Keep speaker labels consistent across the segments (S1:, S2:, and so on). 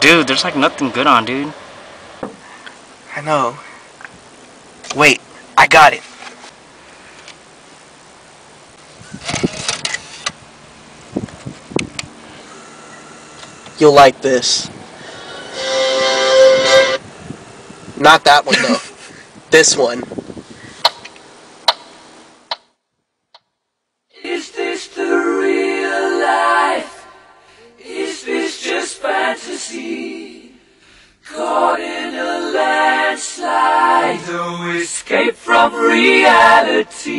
S1: Dude, there's like nothing good on, dude.
S2: I know. Wait, I got it. You'll like this. Not that one, though. this one.
S3: Fantasy? Caught in a landslide, no escape from reality.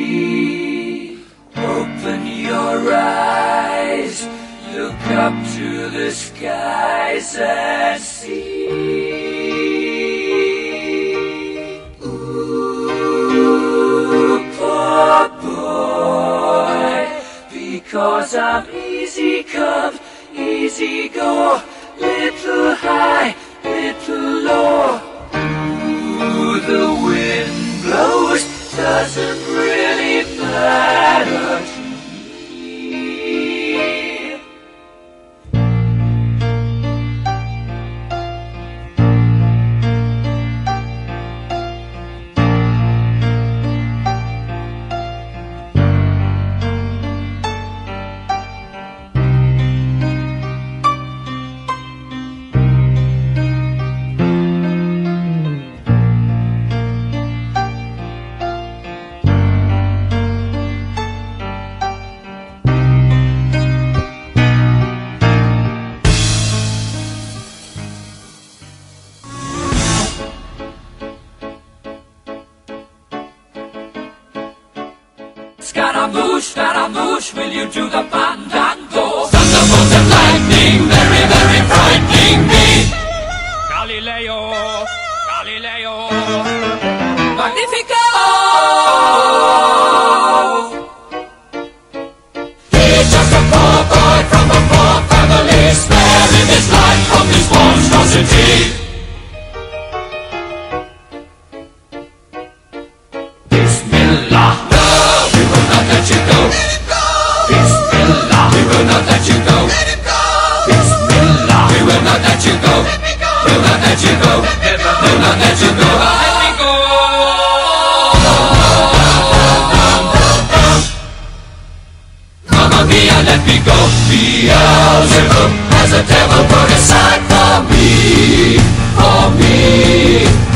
S3: Open your eyes, look up to the skies and see. Ooh, poor boy, because I'm easy come, easy go, little high, little low. Ooh, the wind blows, doesn't really Scaramouche, Scaramouche, will you do the fandango? Thunderbolt and lightning, very, very frightening me. Galileo, Galileo, Magnifico! He's just a poor boy from a poor family, sparing his life from this monstrosity. Columbia, let me go. Beelzebub has a devil put aside for me, for me.